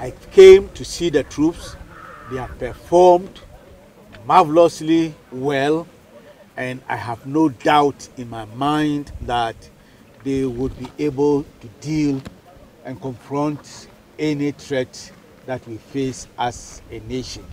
I came to see the troops. They have performed marvelously well, and I have no doubt in my mind that they would be able to deal and confront any threat that we face as a nation.